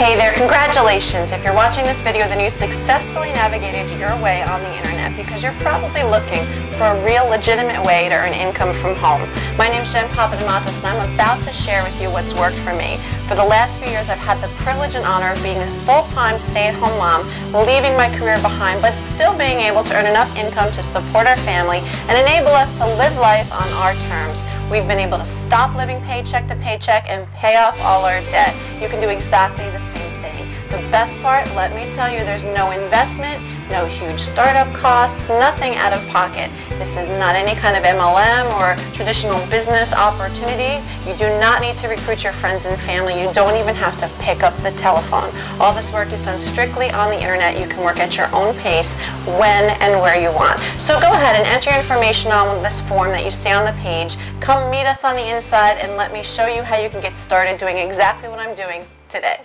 Hey there, congratulations. If you're watching this video, then you successfully navigated your way on the internet because you're probably looking for a real legitimate way to earn income from home. My name is Jen Papadamatos and I'm about to share with you what's worked for me. For the last few years, I've had the privilege and honor of being a full-time stay-at-home mom, leaving my career behind, but still being able to earn enough income to support our family and enable us to live life on our terms. We've been able to stop living paycheck to paycheck and pay off all our debt. You can do exactly the same thing. The best part, let me tell you, there's no investment, no huge startup costs, nothing out of pocket. This is not any kind of MLM or traditional business opportunity. You do not need to recruit your friends and family. You don't even have to pick up the telephone. All this work is done strictly on the internet. You can work at your own pace when and where you want. So go ahead and enter your information on this form that you see on the page. Come meet us on the inside and let me show you how you can get started doing exactly what I'm doing today.